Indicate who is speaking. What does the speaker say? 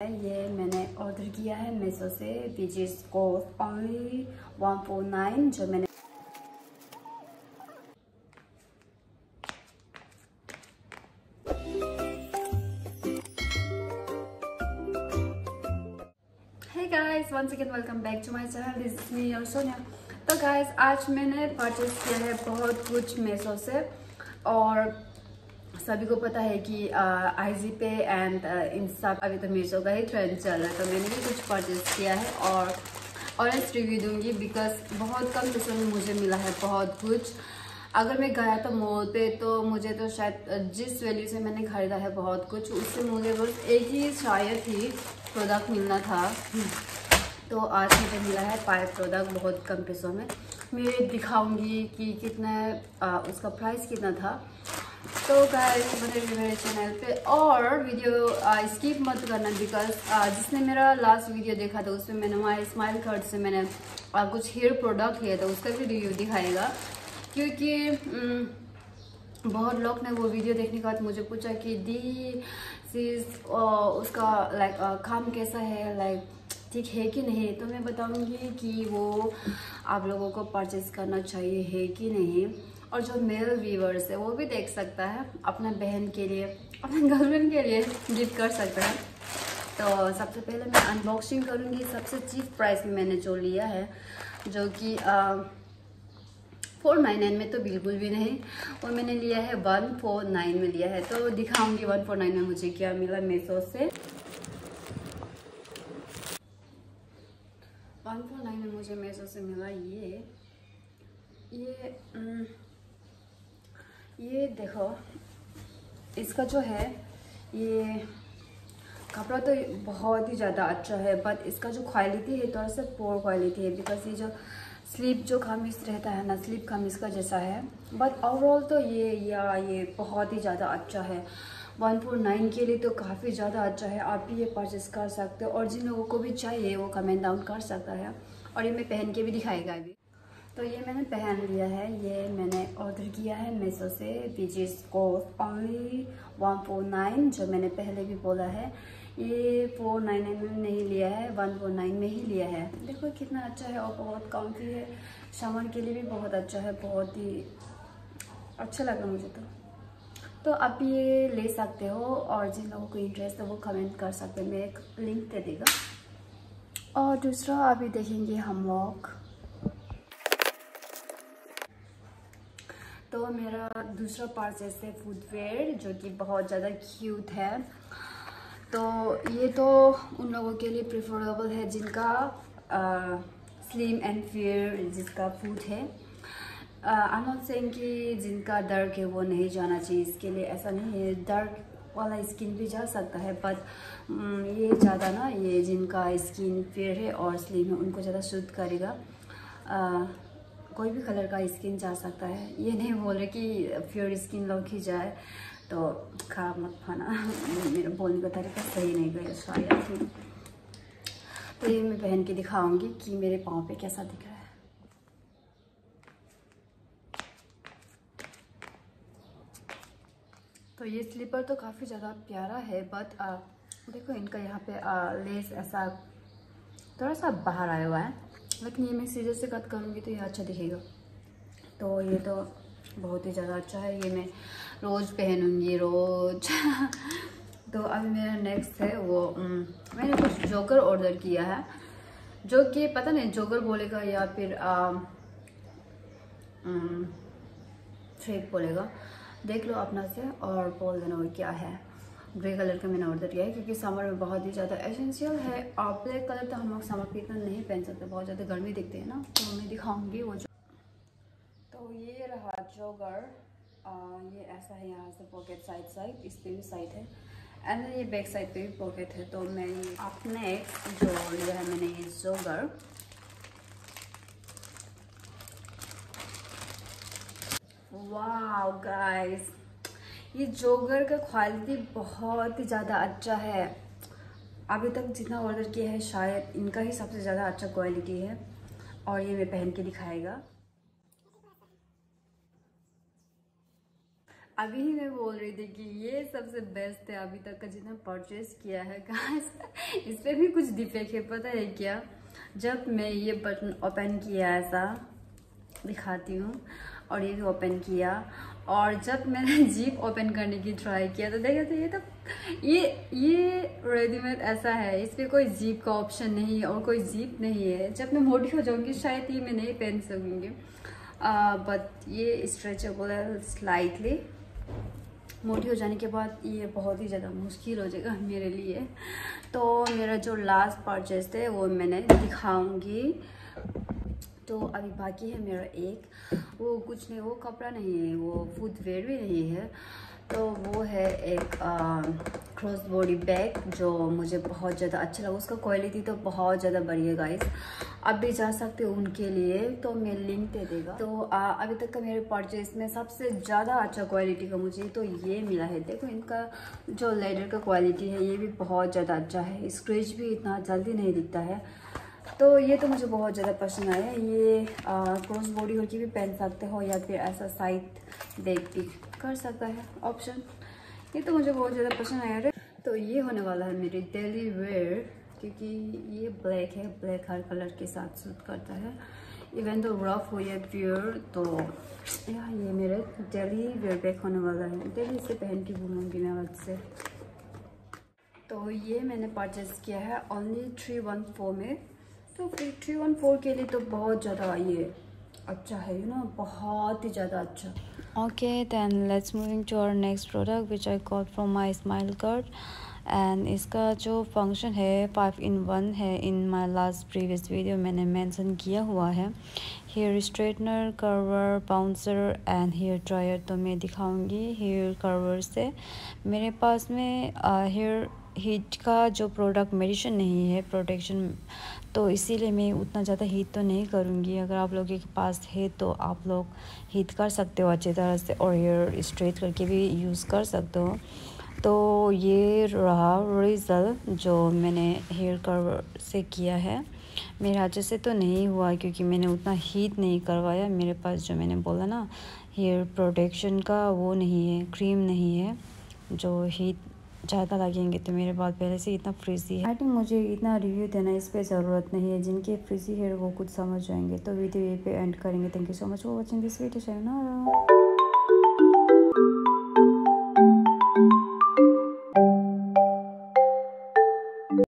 Speaker 1: ये मैंने ऑर्डर किया है मेसो से which is cost only one four nine जो मैंने guys once again welcome back to my channel this is me और सोनिया तो गाइस आज मैंने परचेज किया है बहुत कुछ मेसो से, और सभी को पता है कि आईजी पे एंड इंस्टा अभी तो मीशो का ही ट्रेंड चल रहा है तो मैंने भी कुछ परचेज किया है और ऑनेस्ट रिव्यू दूँगी बिकॉज़ बहुत कम पैसों में मुझे मिला है, बहुत कुछ। अगर मैं गया तो मॉल पे तो मुझे तो शायद जिस वैल्यू से मैंने खरीदा है बहुत कुछ, उससे मुझे बस एक ही शायद ही प्रोडक्ट मिलना था। तो आज मुझे मिला है फाइव प्रोडक्ट बहुत कम पैसों में। मैं दिखाऊँगी कि कितना उसका प्राइस कितना था। तो गाइस बने रहिए मेरे चैनल पे और वीडियो स्किप मत करना बिकॉज़ जिसने मेरा लास्ट वीडियो देखा था उसमें मैंने वहाँ स्माइल कार्ड से मैंने आ, कुछ हेयर प्रोडक्ट लिया था उसका भी रिव्यू दिखाएगा। क्योंकि बहुत लोग ने वो वीडियो देखने के बाद मुझे पूछा कि दी चीज़ उसका लाइक काम कैसा है लाइक ठीक है कि नहीं? तो मैं बताऊँगी कि वो आप लोगों को परचेज करना चाहिए है कि नहीं? और जो मेल व्यूवर्स है, वो भी देख सकता है अपना बहन के लिए, अपने गर्लफ्रेंड के लिए गिफ्ट कर सकता है। तो सबसे पहले मैं अनबॉक्सिंग करूँगी। सबसे चीप प्राइस में मैंने जो लिया है, जो कि फोर नाइन नाइन में तो बिल्कुल भी नहीं, और मैंने लिया है वन फोर नाइन में लिया है। तो दिखाऊँगी वन फोर नाइन में मुझे क्या मिला मेसो से। वन फोर नाइन में मुझे मेसो से मिला ये। ये ये देखो, इसका जो है, ये कपड़ा तो बहुत ही ज़्यादा अच्छा है बट इसका जो क्वालिटी है, थोड़ा सा पोर क्वालिटी है बिकॉज़ ये जो स्लीप जो खमीज रहता है ना स्लीप खमीज का जैसा है बट ओवरऑल तो ये, या ये बहुत ही ज़्यादा अच्छा है। वन फोर नाइन के लिए तो काफ़ी ज़्यादा अच्छा है, आप भी ये परचेस कर सकते हो, और जिन लोगों को भी चाहिए, वो कमेंट डाउन कर सकता है, और ये मैं पहन के भी दिखाएगा अभी। तो ये मैंने पहन लिया है, ये मैंने ऑर्डर किया है मेसो से which is cost only one four nine जो मैंने पहले भी बोला है। ये फोर नाइन नाइन में नहीं लिया है वन फोर नाइन में ही लिया है। देखो कितना अच्छा है और बहुत कम्फी है। सामान के लिए भी बहुत अच्छा है, बहुत ही अच्छा लगा मुझे तो। तो आप ये ले सकते हो और जिन लोगों को इंटरेस्ट है वो कमेंट कर सकते हैं। मैं एक लिंक दे देगा। और दूसरा अभी देखेंगे हम लोग तो मेरा दूसरा परचेस है फुटवेयर जो कि बहुत ज़्यादा क्यूट है। तो ये तो उन लोगों के लिए प्रेफरेबल है जिनका स्लिम एंड फेयर जिसका फ़ूड है। नॉट सेइंग कि जिनका डार्क है वो नहीं जाना चाहिए इसके लिए ऐसा नहीं है। डार्क वाला स्किन भी जा सकता है बट ये ज़्यादा ना ये जिनका स्किन फेयर है और स्लिम है उनको ज़्यादा सूट करेगा। uh, कोई भी कलर का स्किन जा सकता है। ये नहीं बोल रहे कि प्योर स्किन लोग ही जाए तो खराब मत खाना मेरा बोलने का तरीका सही नहीं गया शायद तो ये मैं पहन के दिखाऊँगी कि मेरे पाँव पे कैसा दिख रहा है। तो ये स्लीपर तो काफ़ी ज़्यादा प्यारा है बट देखो इनका यहाँ पे आ, लेस ऐसा थोड़ा सा बाहर आया हुआ है। लेकिन ये मैं सीधे से कट करूँगी तो ये अच्छा दिखेगा। तो ये तो बहुत ही ज़्यादा अच्छा है, ये मैं रोज़ पहनूँगी, रोज़। तो अभी मेरा नेक्स्ट है वो मैंने कुछ जोकर ऑर्डर किया है, जो कि पता नहीं जोकर बोलेगा या फिर थ्रेड बोलेगा। देख लो अपना से और बोल देना वो क्या है। ग्रे कलर का मैंने ऑर्डर किया है, क्योंकि समर में बहुत ही ज़्यादा एसेंशियल है। और ब्लैक कलर तो हम लोग समर पे इतना नहीं पहन सकते, बहुत ज़्यादा गर्मी दिखते हैं ना। तो मैं दिखाऊँगी वो जो तो ये रहा जोगर ये ऐसा है यहाँ से पॉकेट साइड साइड इस पर भी साइड है। एंड ये बैक साइड पे भी पॉकेट है। तो मैं अपने जो लिया है मैंने ये जोगर वाह गाइस ये जोगर का क्वालिटी बहुत ही ज़्यादा अच्छा है। अभी तक जितना ऑर्डर किया है, शायद इनका ही सबसे ज़्यादा अच्छा क्वालिटी है। और ये मैं पहन के दिखाएगा। अभी ही मैं बोल रही थी कि ये सबसे बेस्ट है। अभी तक का जितना परचेज किया है गाइस इस पर भी कुछ डिफेक्ट है, पता है क्या? जब मैं ये बटन ओपन किया ऐसा, दिखाती हूँ, और ये भी ओपन किया और जब मैंने जीप ओपन करने की ट्राई किया तो देखा तो ये तो ये ये रेडीमेड ऐसा है इस पर कोई जीप का ऑप्शन नहीं है और कोई जीप नहीं है। जब मैं मोटी हो जाऊँगी, शायद ये मैं नहीं पहन सकूँगी। बट ये स्ट्रेचेबल है स्लाइटली मोटी हो जाने के बाद ये बहुत ही ज़्यादा मुश्किल हो जाएगा मेरे लिए। तो मेरा जो लास्ट परचेज थे वो मैंने दिखाऊँगी। तो अभी बाकी है मेरा एक। वो कुछ नहीं वो कपड़ा नहीं है वो फुटवेयर भी नहीं है। तो वो है एक क्रॉस बॉडी बैग जो मुझे बहुत ज़्यादा अच्छा लगा। उसका क्वालिटी तो बहुत ज़्यादा बढ़िया गाइस अब भी जा सकते हो उनके लिए तो मैं लिंक दे देगा। तो आ, अभी तक का मेरे परचेज में सबसे ज़्यादा अच्छा क्वालिटी का मुझे तो ये मिला है। देखो इनका जो लेडर का क्वालिटी है ये भी बहुत ज़्यादा अच्छा है। स्क्रेच भी इतना जल्दी नहीं दिखता है। तो ये तो मुझे बहुत ज़्यादा पसंद आया। ये क्रॉस बॉडी होकर भी पहन सकते हो या फिर ऐसा साइड देख भी कर सकता है ऑप्शन ये तो मुझे बहुत ज़्यादा पसंद आया। तो ये होने वाला है मेरी डेली वेयर क्योंकि ये ब्लैक है ब्लैक हर कलर के साथ सूट करता है। इवन तो रफ हो या प्योर तो यार ये मेरे डेली वेयर बैग होने वाला है। डेली से पहन के घूमूँगी मैं आज से। तो ये मैंने परचेज़ किया है ओनली थ्री वन फोर में। तो फिर थ्री वन फोर के लिए तो बहुत ज़्यादा ये अच्छा है यू नो बहुत ही ज़्यादा अच्छा।
Speaker 2: Okay, then let's moving to our next product, which I got from my smile card and इसका जो फ़ंक्शन है फाइव इन वन है in my last previous video मैंने मेंशन किया हुआ है। Hair straightener curver bouncer and hair dryer तो मैं दिखाऊँगी हेयर कर्वर से। मेरे पास में हेयर हीट का जो प्रोडक्ट मेडिसिन नहीं है प्रोटेक्शन तो इसीलिए मैं उतना ज़्यादा हीट तो नहीं करूँगी। अगर आप लोगों के पास है तो आप लोग हीट कर सकते हो अच्छी तरह से और हेयर स्ट्रेट करके भी यूज़ कर सकते हो। तो ये रहा रिज़ल्ट जो मैंने हेयर कर से किया है। मेरे अच्छे से तो नहीं हुआ क्योंकि मैंने उतना हीट नहीं करवाया। मेरे पास जो मैंने बोला ना हेयर प्रोटेक्शन का वो नहीं है क्रीम नहीं है, जो हीट ज़्यादा लगेंगे तो मेरे बाल पहले से इतना फ्रिजी है आई थिंक मुझे इतना रिव्यू देना इस पर ज़रूरत नहीं है, जिनके फ्रिजी हेयर वो कुछ समझ जाएँगे। तो वीडियो ये पे एंड करेंगे। Thank you so much for watching this video